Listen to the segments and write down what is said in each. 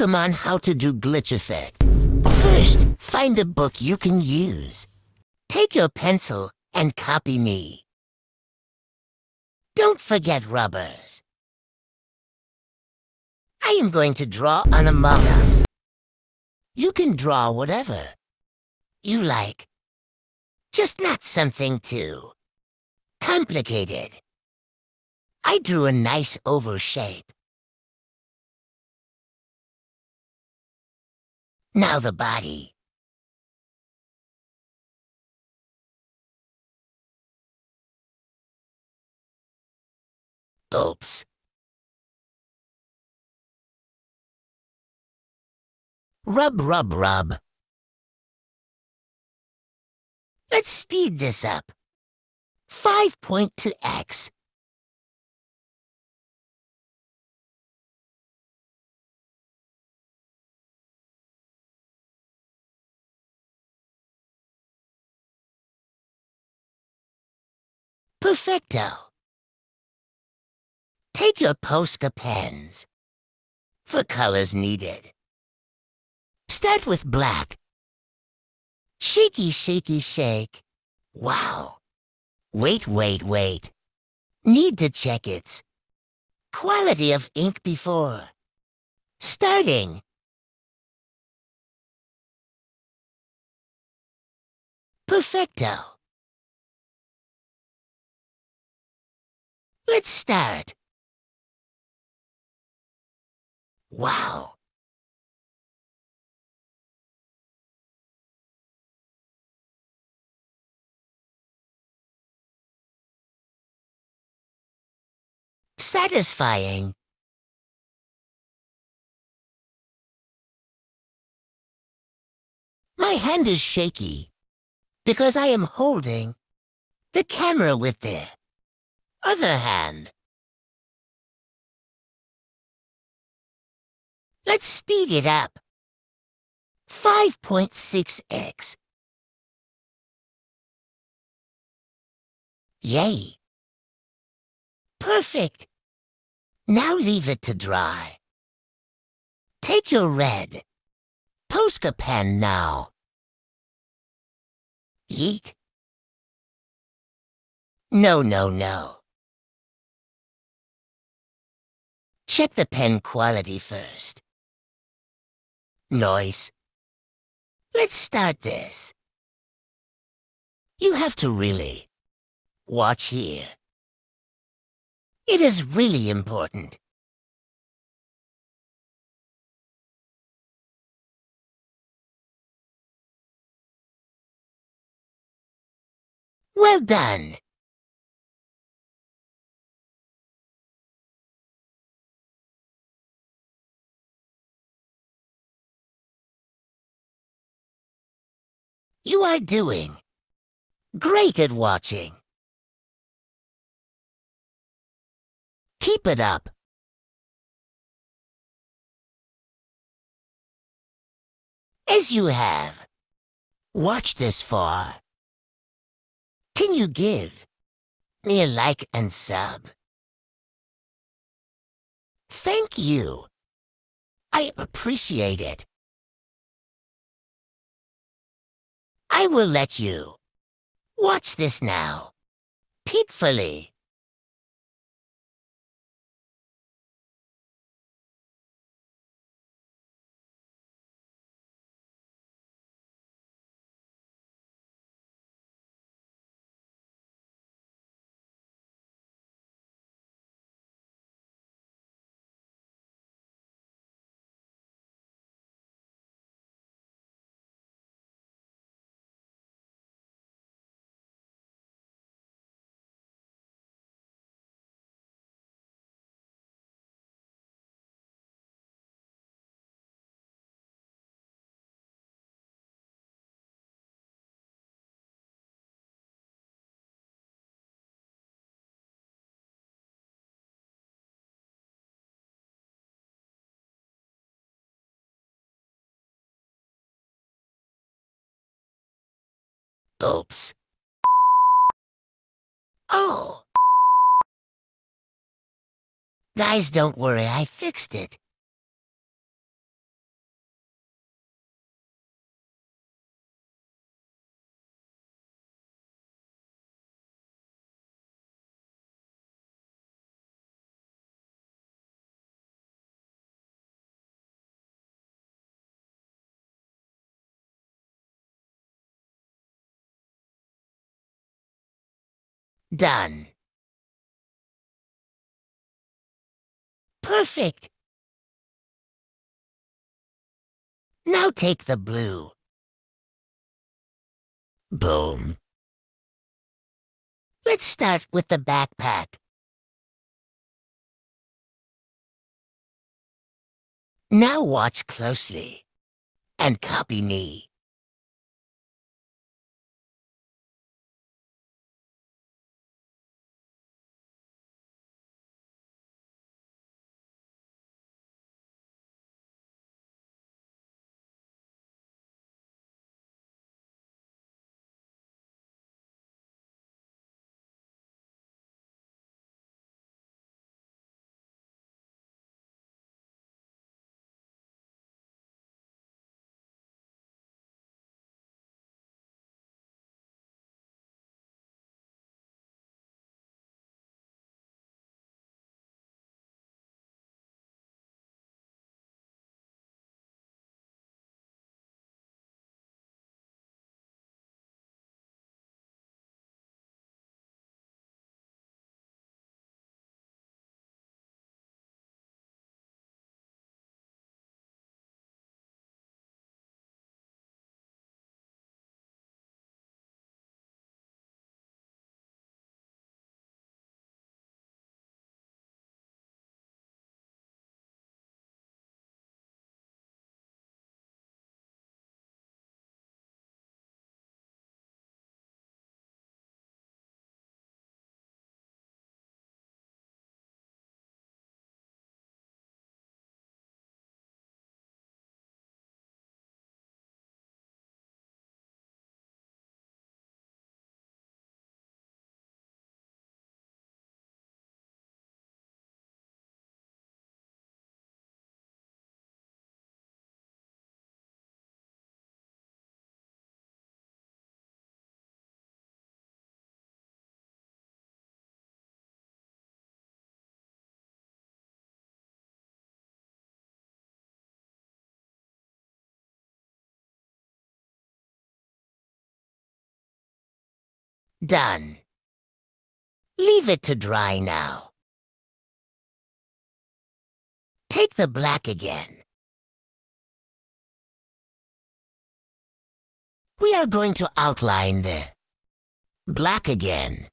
Pokemon How to Do Glitch Effect. First, find a book you can use. Take your pencil and copy me. Don't forget rubbers. I am going to draw on Among Us. You can draw whatever you like. Just not something too complicated. I drew a nice oval shape. Now the body. Oops. Rub, rub, rub. Let's speed this up. 5 Perfecto. Take your Posca pens. For colors needed. Start with black. Shaky, shaky, shake. Wow. Wait, wait, wait. Need to check its quality of ink before. Starting. Perfecto. Let's start. Wow. Satisfying. My hand is shaky because I am holding the camera with the other hand. Let's speed it up. 5.6x. Yay. Perfect. Now leave it to dry. Take your red. Posca pen now. Eat. No, no, no. Check the pen quality first. Noise. Let's start this. You have to really watch here. It is really important. Well done. You are doing great at watching. Keep it up. As you have watched this far, can you give me a like and sub? Thank you. I appreciate it. I will let you watch this now, peacefully. Oh. Guys, don't worry, I fixed it. Done. Perfect. Now take the blue. Boom. Let's start with the backpack. Now watch closely and copy me. Done. Leave it to dry now. Take the black again. We are going to outline the black again.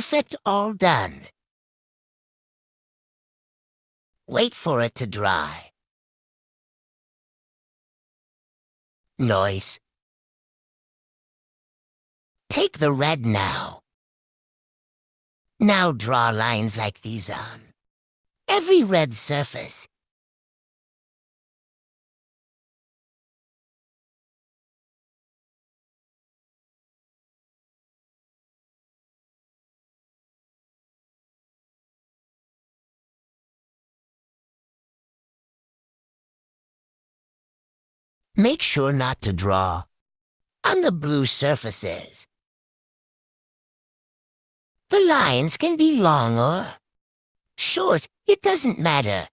Perfect all done. Wait for it to dry. Noise. Take the red now. Now draw lines like these on every red surface. Make sure not to draw on the blue surfaces. The lines can be long or short, it doesn't matter.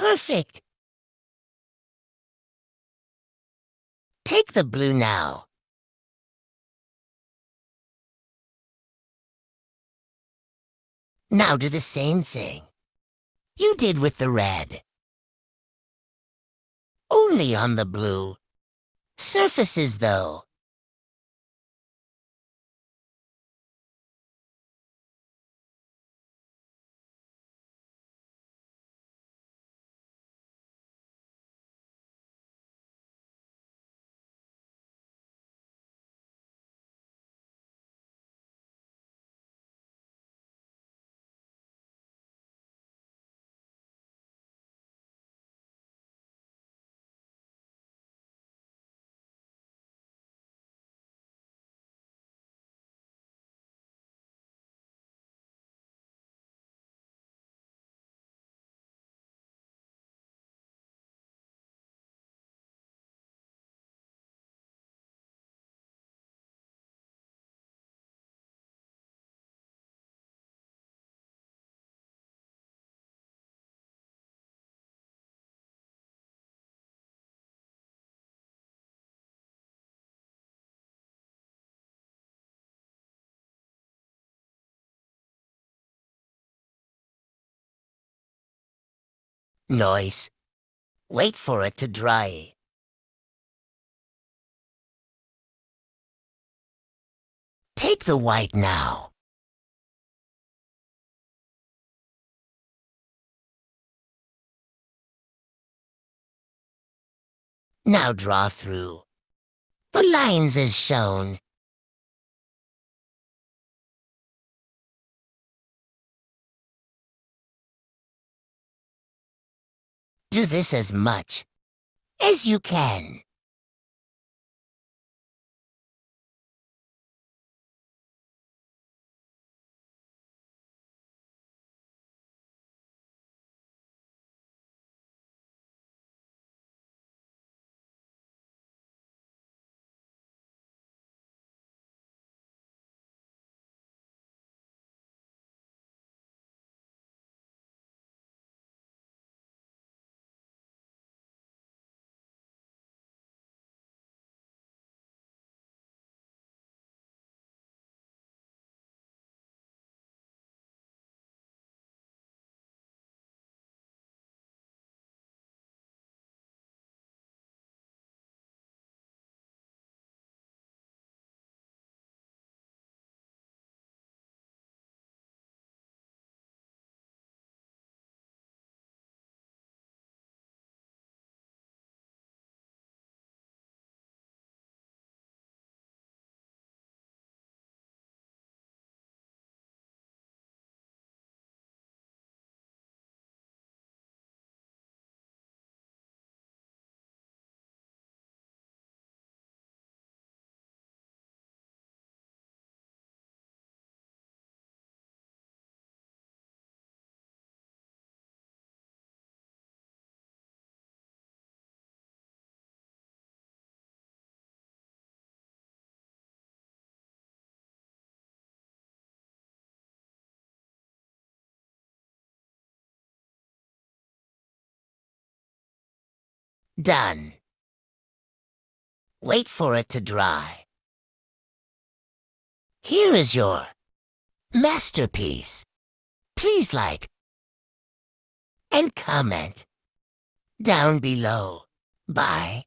Perfect. Take the blue now. Now do the same thing. You did with the red. Only on the blue. Surfaces, though. Noise. Wait for it to dry. Take the white now. Now draw through. The lines as shown. Do this as much as you can. Done. Wait for it to dry. Here is your masterpiece. Please like and comment down below. Bye.